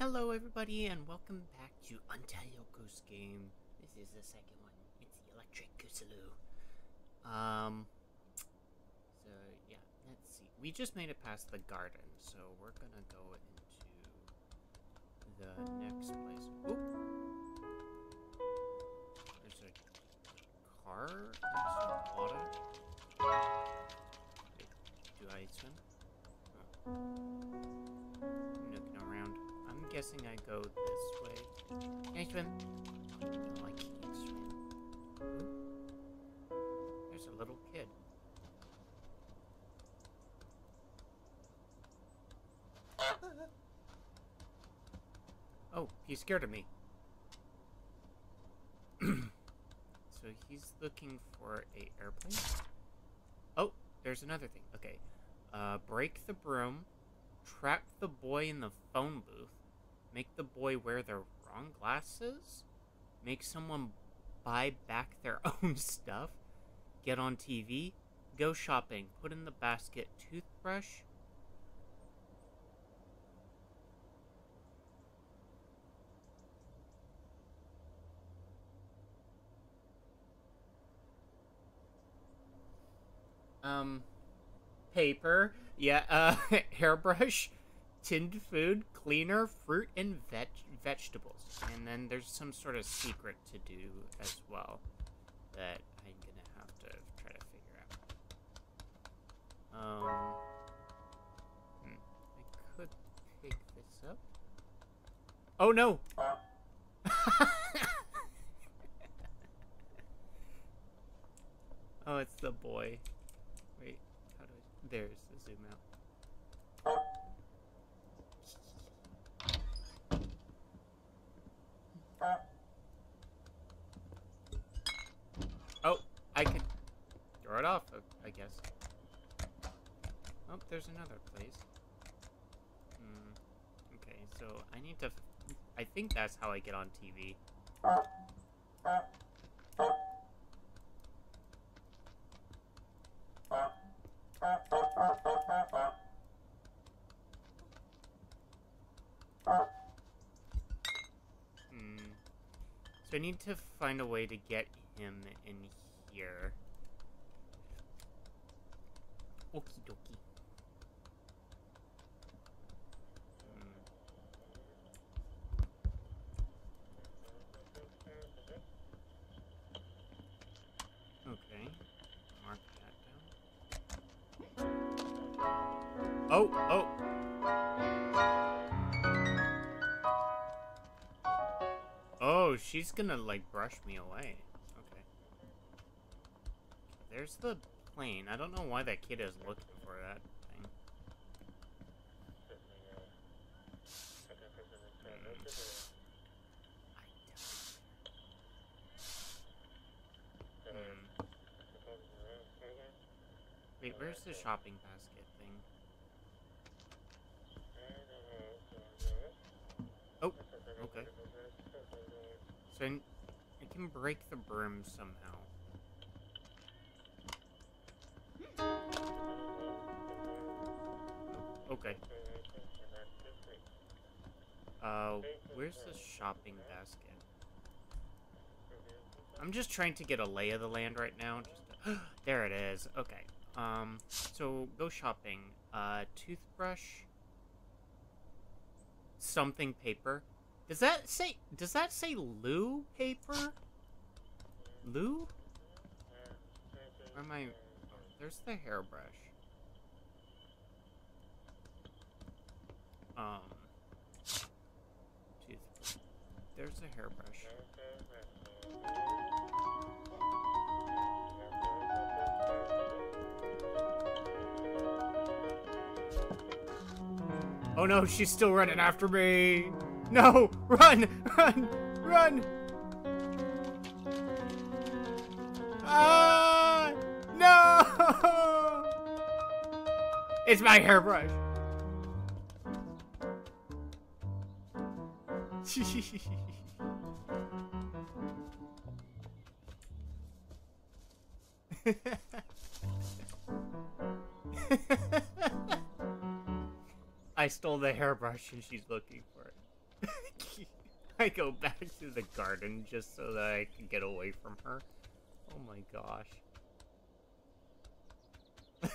Hello, everybody, and welcome back to Untitled Game. This is the second one. It's the Electric Goosealoo. Um, so yeah, let's see. We just made it past the garden, so we're gonna go into the next place. Oop. There's a car. There's some water. Wait, do I swim? Oh. Guessing I go this way. Can I swim? No, I can't swim. There's a little kid. Oh, he's scared of me. so he's looking for a airplane. Oh, there's another thing. Okay. Uh, break the broom, trap the boy in the phone booth, make the boy wear the wrong glasses, make someone buy back their own stuff, get on TV, go shopping, put in the basket? Toothbrush. Um, paper, yeah, uh, hairbrush, tinned food, cleaner, fruit, and veg vegetables. And then there's some sort of secret to do as well that I'm gonna have to try to figure out. Um, hmm, I could pick this up. Oh no! oh, it's the boy. Wait, how do I? There's the zoom out. Oh, I could throw it off, I guess. Oh, there's another place. Hmm. Okay, so I need to. I think that's how I get on TV. Need to find a way to get him in here. Okie dokie. Hmm. Okay. Mark that down. Oh, oh. She's gonna like brush me away. Okay. There's the plane. I don't know why that kid is looking for that thing. Hmm. Wait, where's the shopping basket thing? Oh, okay. So I, can break the broom somehow. Okay. Uh, where's the shopping basket? I'm just trying to get a lay of the land right now. To, there it is. Okay. Um, so go shopping. Uh, toothbrush. Something paper. Does that say, does that say loo paper? loo? Where am I? There's the hairbrush. Um. Tooth. There's a hairbrush. Oh no, she's still running after me. No, run, run, run. Ah, no. It's my hairbrush. I stole the hairbrush and she's looking. I go back to the garden just so that I can get away from her. Oh my gosh.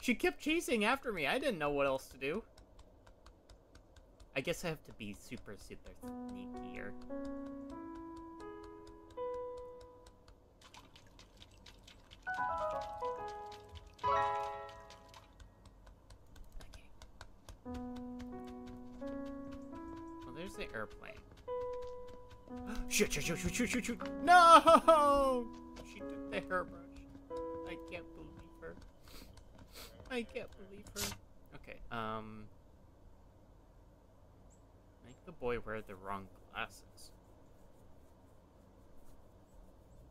she kept chasing after me. I didn't know what else to do. I guess I have to be super, super sneaky here. Airplane. shoot, shoot, shoot, shoot, shoot, shoot, shoot. No! She took the hairbrush. I can't believe her. I can't believe her. Okay, um... Make the boy wear the wrong glasses.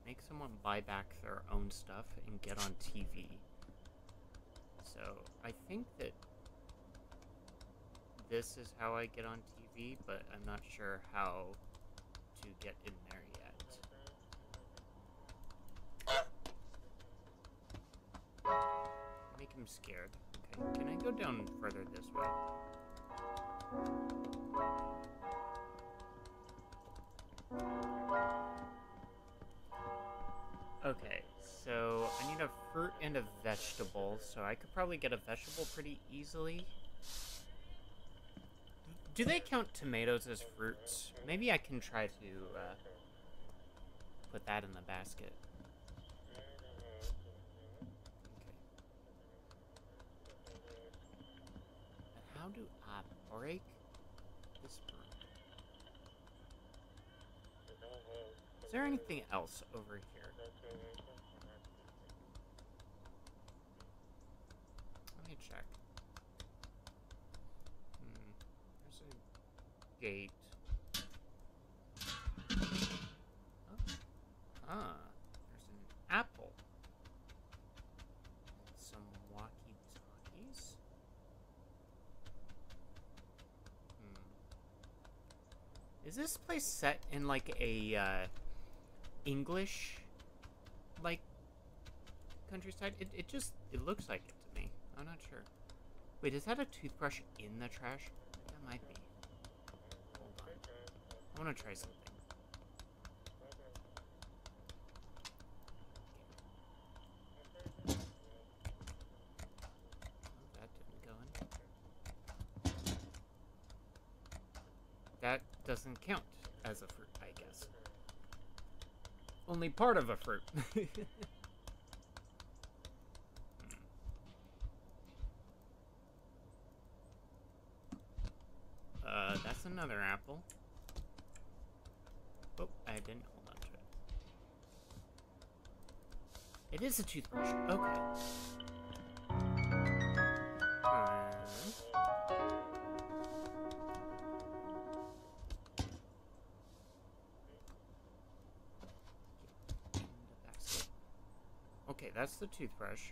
Make someone buy back their own stuff and get on TV. So, I think that this is how I get on TV but I'm not sure how to get in there yet. Make him scared. Okay, can I go down further this way? Okay, so I need a fruit and a vegetable, so I could probably get a vegetable pretty easily. Do they count tomatoes as fruits? Maybe I can try to uh, put that in the basket. Okay. How do I break this broom? Is there anything else over here? Let me check. Gate. Oh. Ah, there's an apple. Some walkie-talkies. Hmm. Is this place set in like a uh, English like countryside? It it just it looks like it to me. I'm not sure. Wait, is that a toothbrush in the trash? That might be. I want to try something. That didn't go in. That doesn't count as a fruit, I guess. Only part of a fruit. Uh, that's another apple. Oh, I didn't hold on to it. Is a toothbrush. Okay. Okay, that's the toothbrush.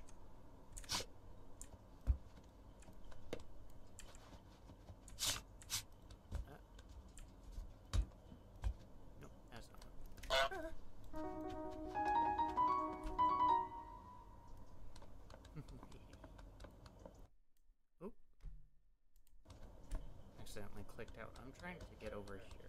And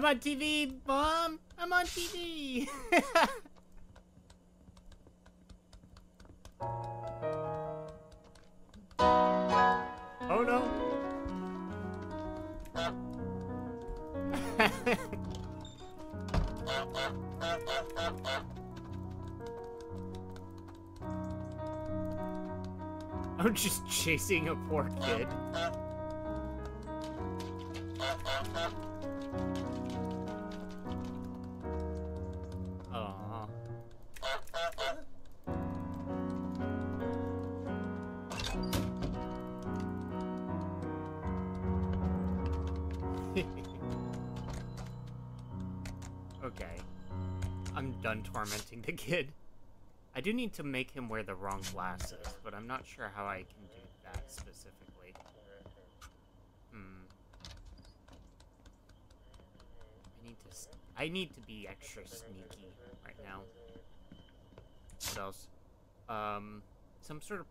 I'm on TV, Mom! I'm on TV! oh no! I'm just chasing a poor kid. I do need to make him wear the wrong glasses, but I'm not sure how I can do that specifically. Hmm. I need to. I need to be extra sneaky right now. What else? Um, some sort of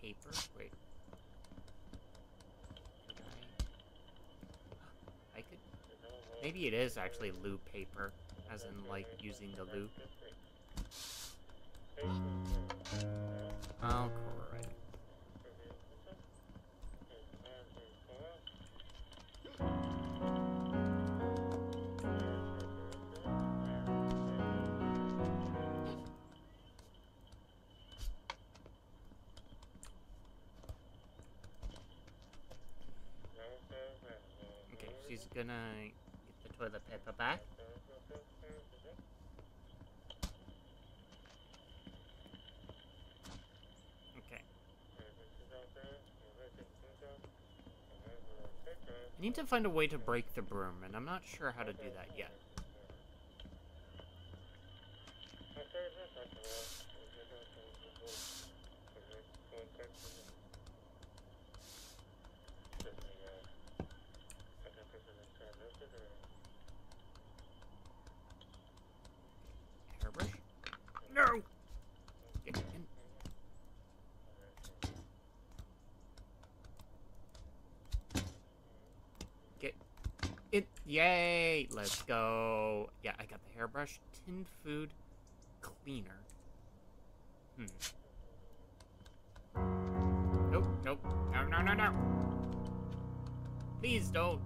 paper. Wait. I? Could. Maybe it is actually loo paper, as in like using the loo. Oh, great. Okay, she's gonna get the toilet paper back. I need to find a way to break the broom, and I'm not sure how to do that yet. No! Get in. Get it. Yay! Let's go. Yeah, I got the hairbrush. Tinned food cleaner. Hmm. Nope, nope. No, no, no, no. Please don't.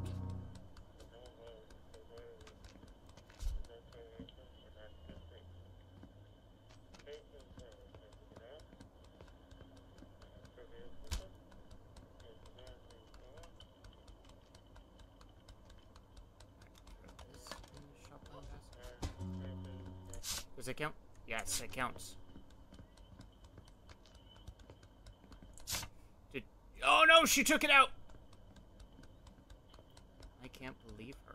It counts. Did Oh no, she took it out! I can't believe her.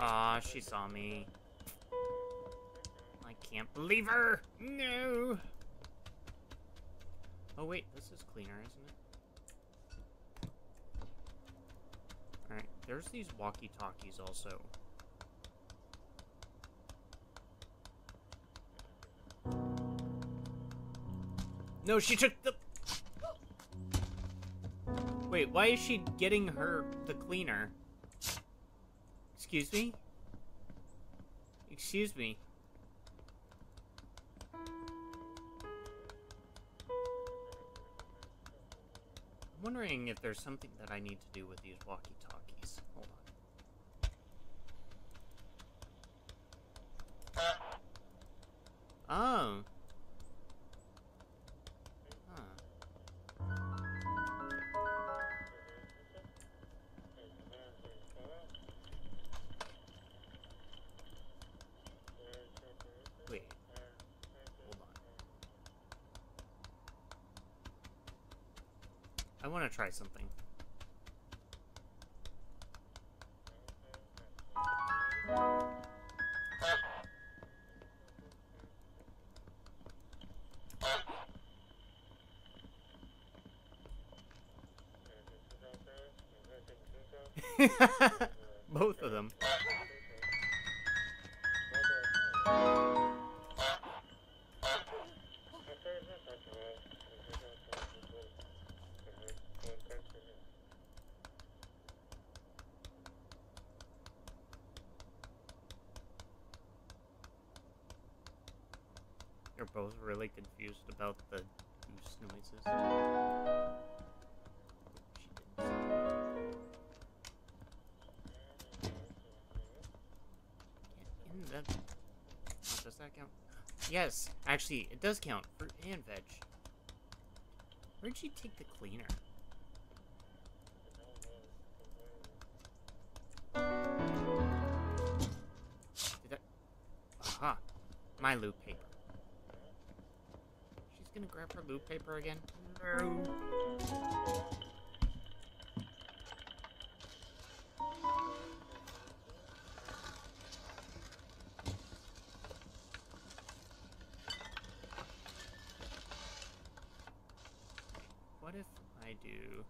Aw, she saw me. I can't believe her! No! Oh wait, this is cleaner, isn't it? Alright, there's these walkie-talkies also. No, she took the... Wait, why is she getting her the cleaner? Excuse me? Excuse me. Wondering if there's something that I need to do with these walkie-talkies. Hold on. Uh. Oh. Try something. Both of them. Confused about the goose noises. Does that count? Yes, actually, it does count. Fruit and veg. Where'd she take the cleaner? Gonna grab her loot paper again? No. What if I do?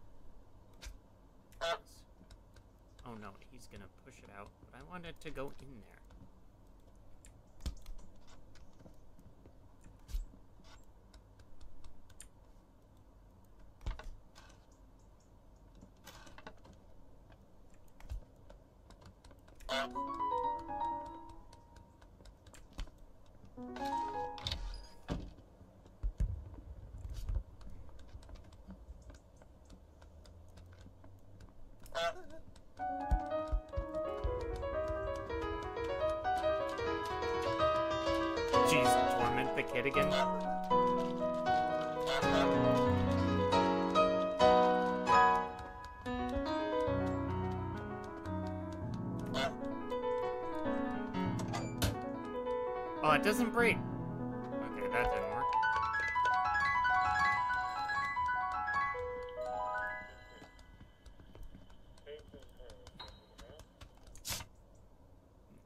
Oh no, he's gonna push it out, but I want it to go in there. Jeez, torment the kid again. Doesn't break. Okay, that didn't work.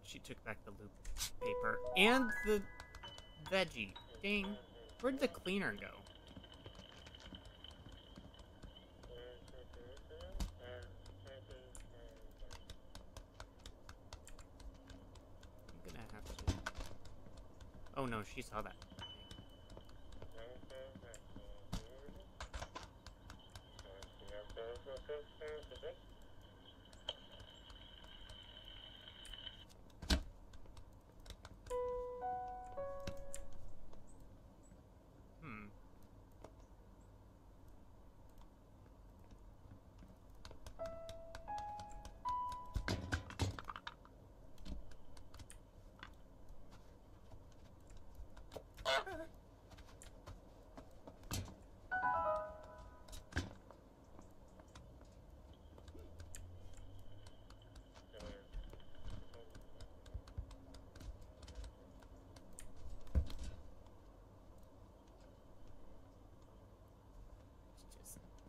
She took back the loop paper and the veggie. Dang. Where'd the cleaner go? I'm gonna have to. Oh no, she saw that.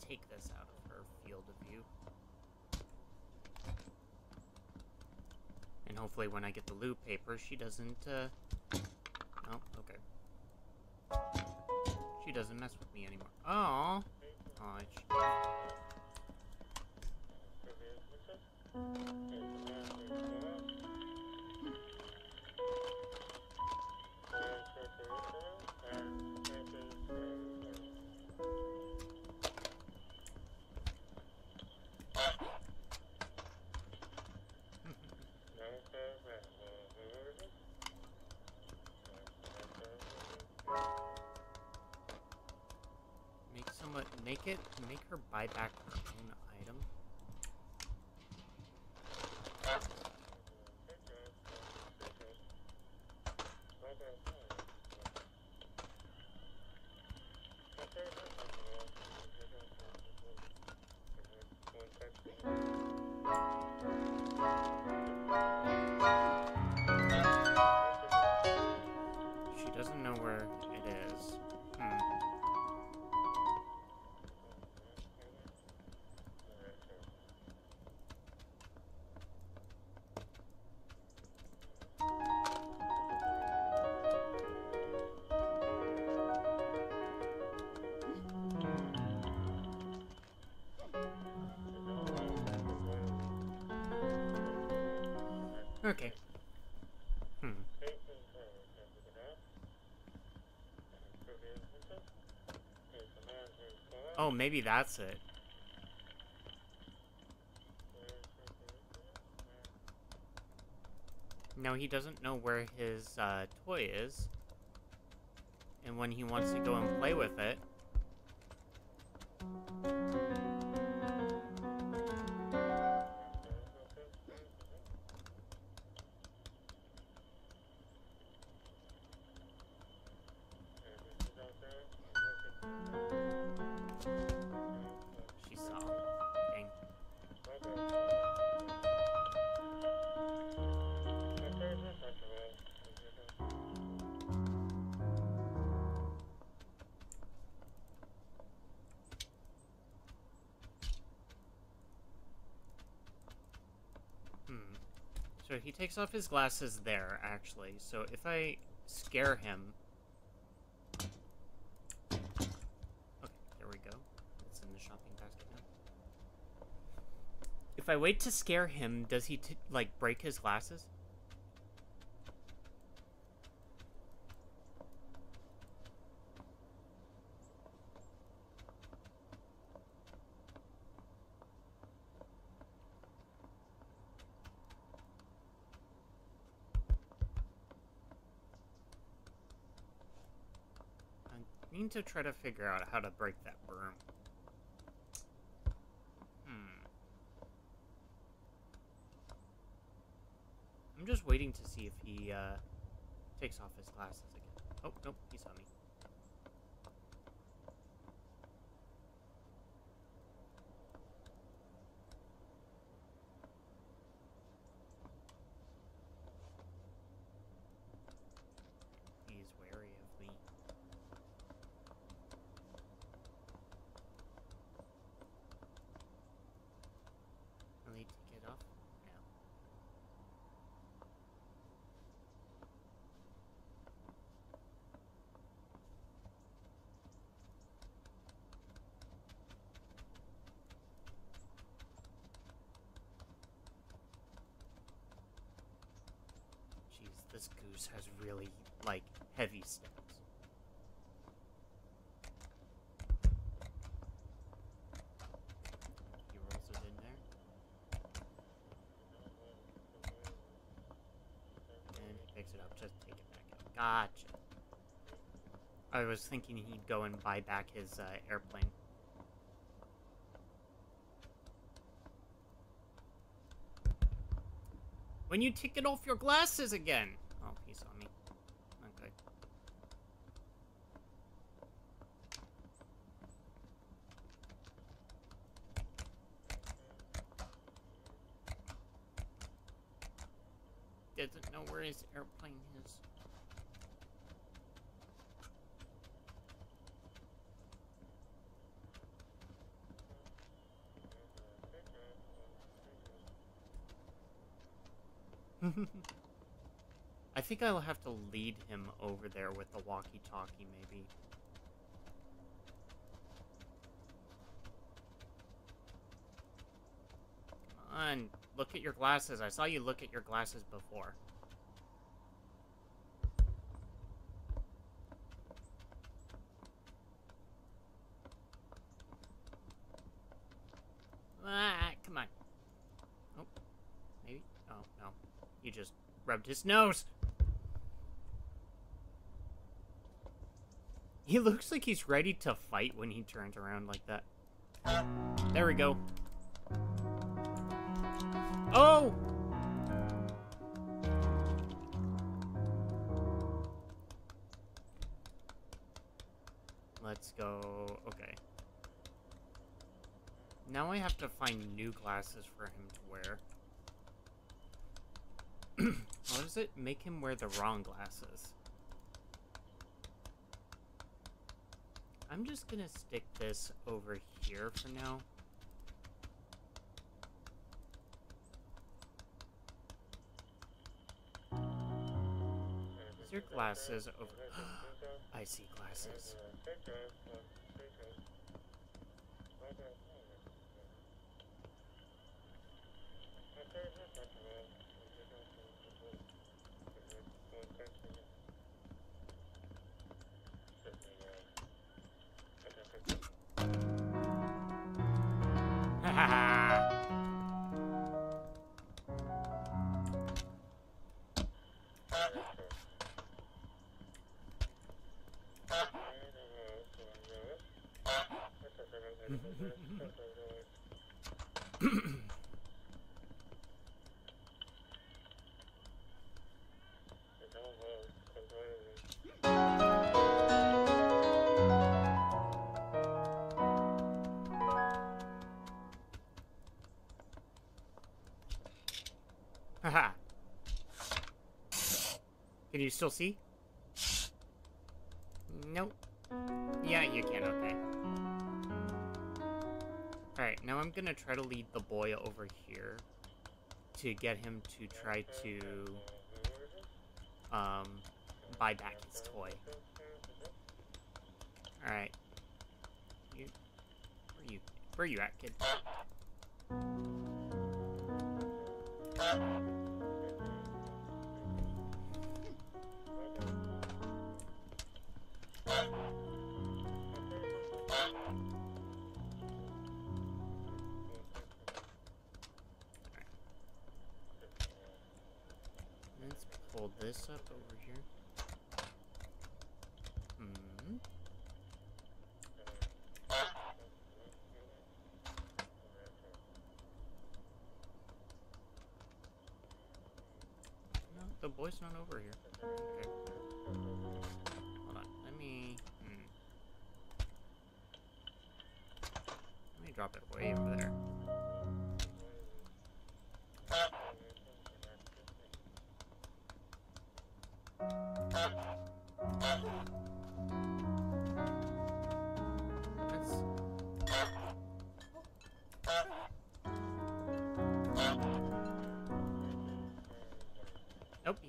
Take this out of her field of view. And hopefully when I get the loot paper, she doesn't, uh... Oh, okay. She doesn't mess with me anymore. Oh. Oh, make it make her buy back her own maybe that's it. No, he doesn't know where his uh, toy is. And when he wants to go and play with it, He takes off his glasses there, actually. So if I scare him... Okay, there we go. It's in the shopping basket now. If I wait to scare him, does he, like, break his glasses? To try to figure out how to break that broom. Hmm. I'm just waiting to see if he uh, takes off his glasses again. Oh, nope, he saw me. He's wary of me. Will he take it off? No. Jeez, this goose has really, like, heavy steps. He rolls it in there. And he picks it up. Just take it back out. Gotcha. I was thinking he'd go and buy back his uh, airplane. When you take it off your glasses again! Oh, he saw me. Okay. Doesn't know where his airplane is. I think I'll have to lead him over there with the walkie-talkie, maybe. Come on, look at your glasses. I saw you look at your glasses before. Ah, come on. Oh, maybe? Oh, no. You just rubbed his nose. He looks like he's ready to fight when he turns around like that. There we go. Oh! Let's go. Okay. Now I have to find new glasses for him to wear. How does it make him wear the wrong glasses? I'm just gonna stick this over here for now. Your glasses over? I see glasses. You still see? Nope. Yeah, you can, okay. Alright, now I'm gonna try to lead the boy over here to get him to try to um buy back his toy. Alright. You where you where you at, kid? This up over here. Hmm. No, the boy's not over here.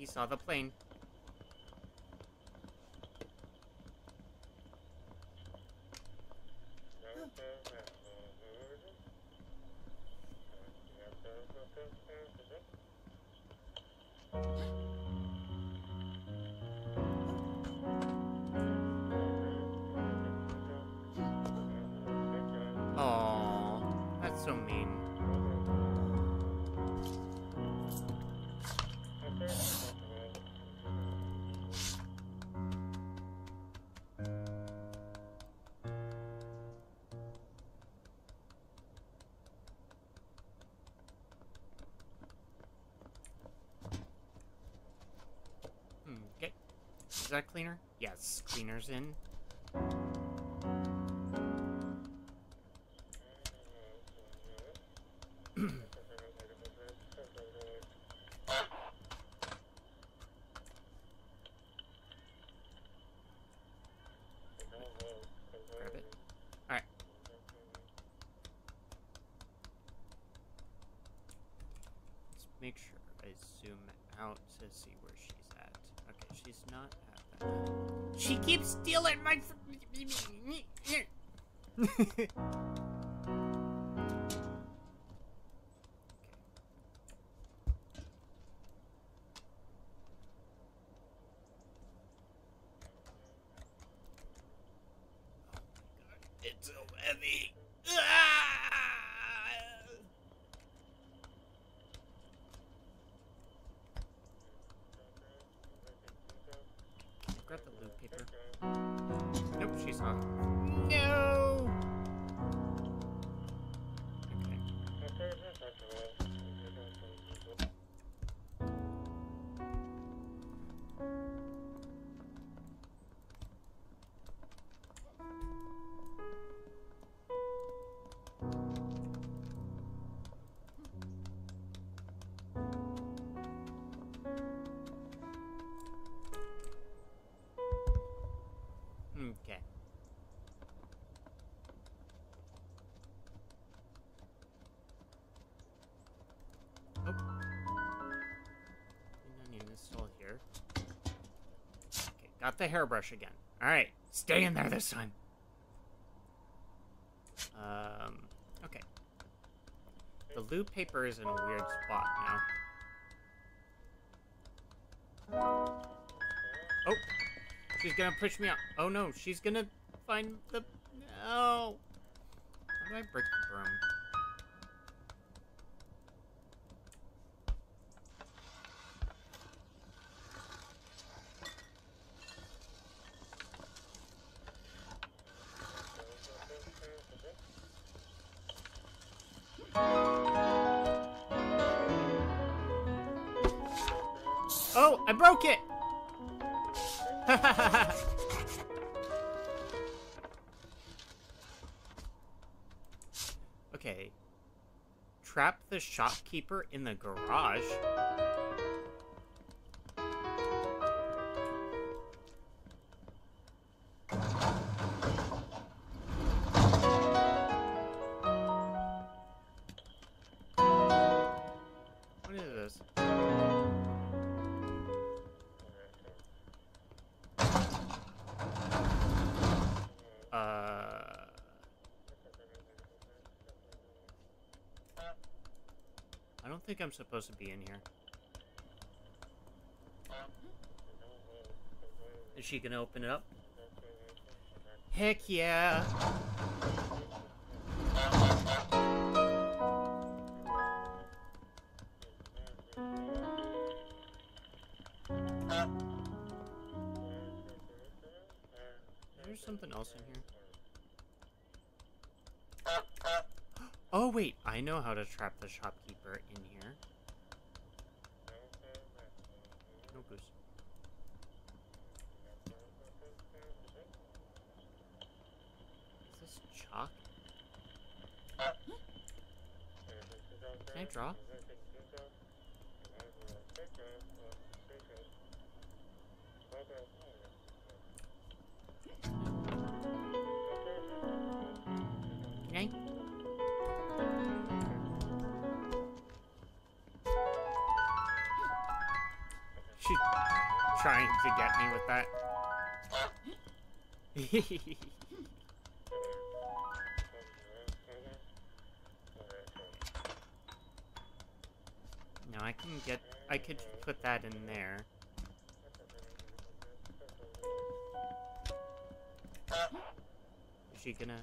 He saw the plane. That cleaner? Yes, cleaner's in. Make sure I zoom out to see where she's at. Okay, she's not. She keeps stealing my. the hairbrush again. Alright, stay in there this time. Um, okay. The loot paper is in a weird spot now. Oh! She's gonna push me out. Oh no, she's gonna find the... No! How do I break the broom? Shopkeeper in the garage? I'm supposed to be in here. Is she gonna open it up? Heck yeah! There's something else in here. Oh wait, I know how to trap the shopkeeper in here. No goose. Is this chalk? Draw? Can She's trying to get me with that. now I can get, I could put that in there. Is she gonna?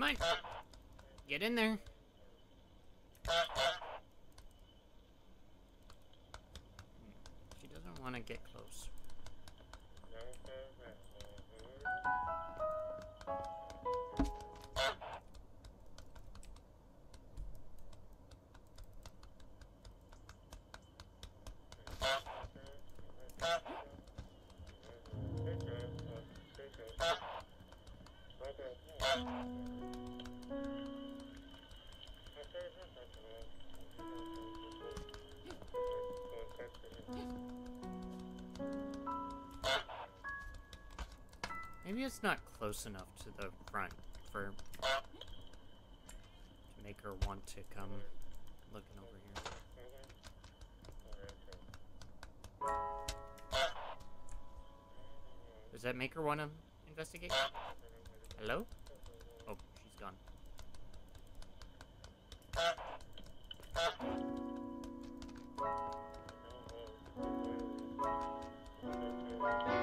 Come on. Get in there. She doesn't want to get close. Maybe it's not close enough to the front for to make her want to come looking over here. Does that make her want to investigate? Hello? Oh, she's gone. Oh,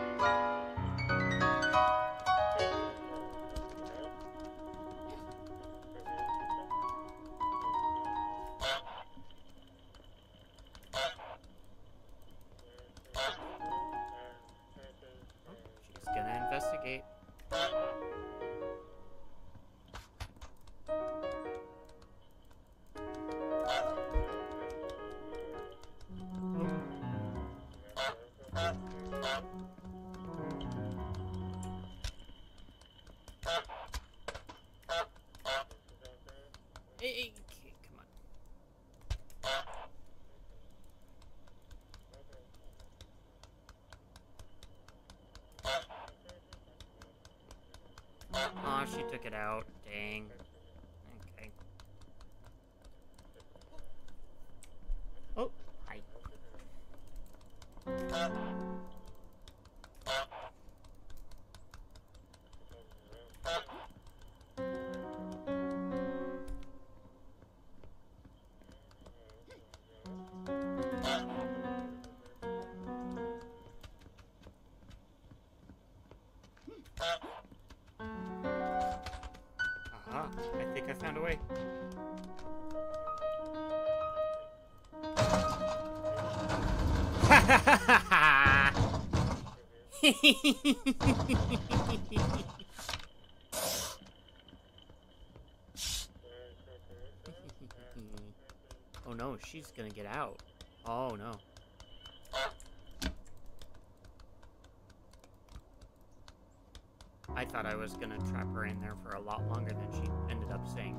it out. found a way. oh no, she's gonna get out. Oh no. Was gonna trap her in there for a lot longer than she ended up saying.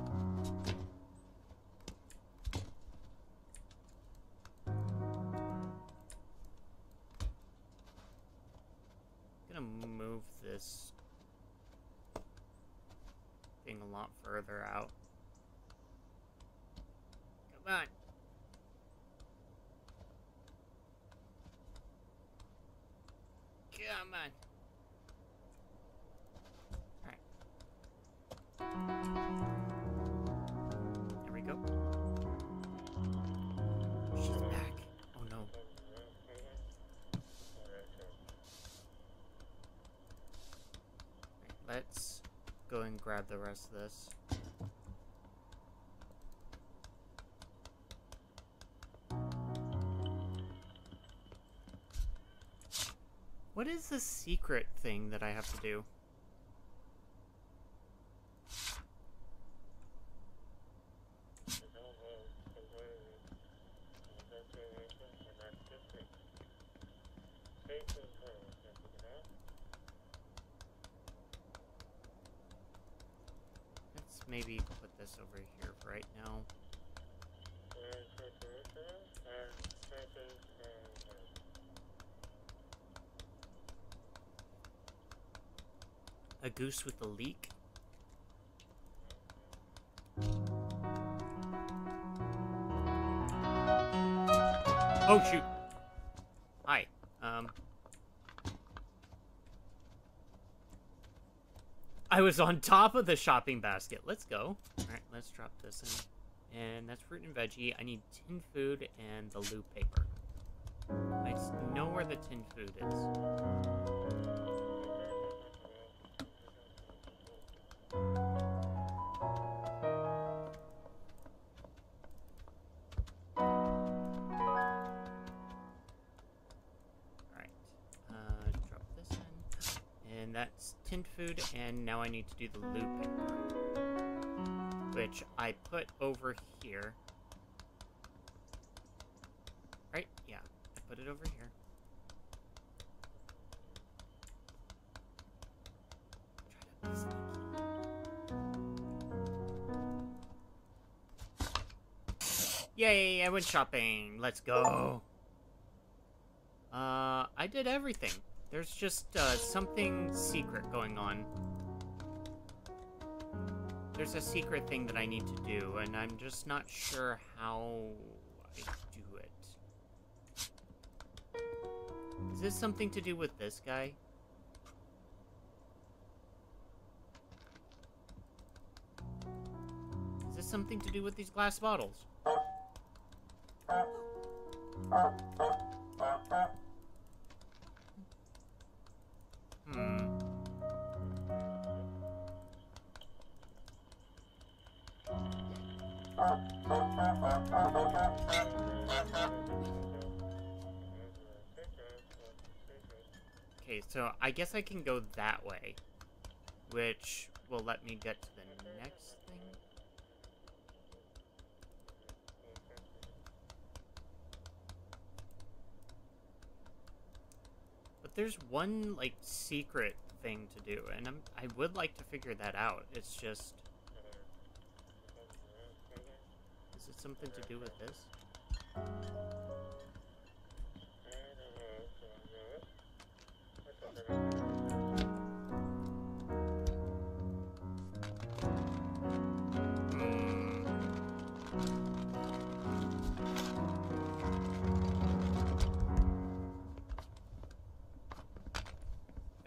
Let's go and grab the rest of this. What is the secret thing that I have to do? Let's maybe put this over here for right now. A goose with a leak? Oh shoot! Hi. Um. I was on top of the shopping basket. Let's go. Alright, let's drop this in. And that's fruit and veggie. I need tin food and the loo paper. I know where the tin food is. That's tin food, and now I need to do the looping. Which I put over here. Right? Yeah. I put it over here. Yay, I went shopping. Let's go. Uh, I did everything. There's just, uh, something secret going on. There's a secret thing that I need to do, and I'm just not sure how I do it. Is this something to do with this guy? Is this something to do with these glass bottles? Okay, so I guess I can go that way, which will let me get to the next thing. But there's one, like, secret thing to do, and I'm, I would like to figure that out. It's just... Is it something to do with this?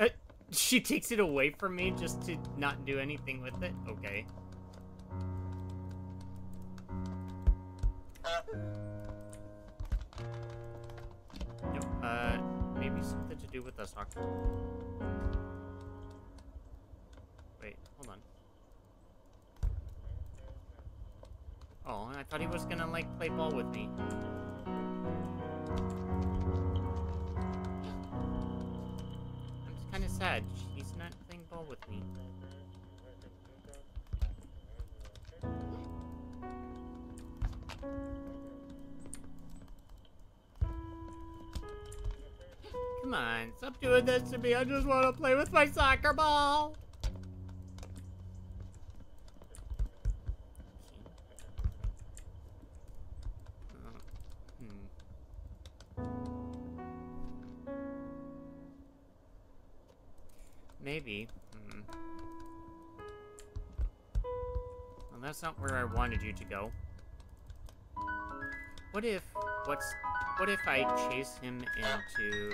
Uh, she takes it away from me just to not do anything with it? Okay. Uh, maybe something to do with soccer. Wait, hold on. Oh, I thought he was gonna, like, play ball with me. I'm just kinda sad. he's not playing ball with me. Come on, stop doing this to me. I just want to play with my soccer ball. Maybe. Hmm. Well, that's not where I wanted you to go. What if... What's... What if I chase him into...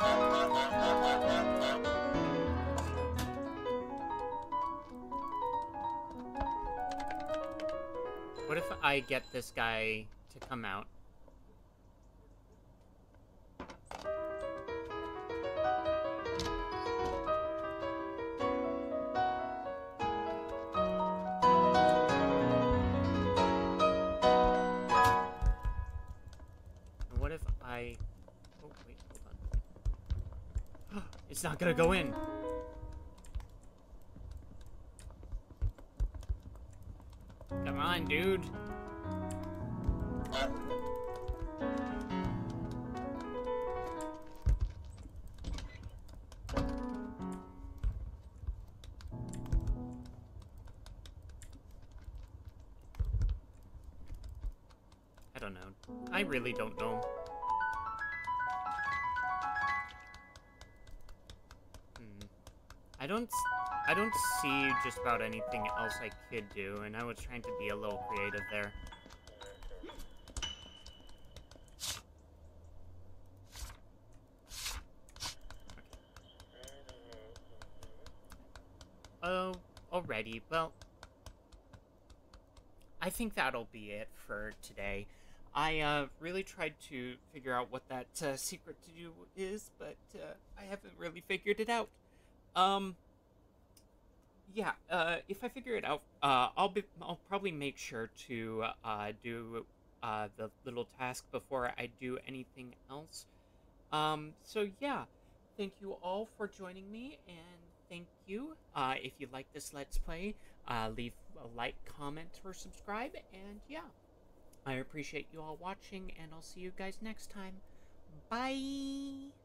What if I get this guy to come out go in. Come on, dude. I don't know. I really don't know. I don't see just about anything else I could do, and I was trying to be a little creative there. Oh, already. Well, I think that'll be it for today. I uh, really tried to figure out what that uh, secret to do is, but uh, I haven't really figured it out. Um, yeah, uh, if I figure it out, uh, I'll be, I'll probably make sure to, uh, do, uh, the little task before I do anything else. Um, so yeah, thank you all for joining me, and thank you. Uh, if you like this Let's Play, uh, leave a like, comment, or subscribe, and yeah. I appreciate you all watching, and I'll see you guys next time. Bye!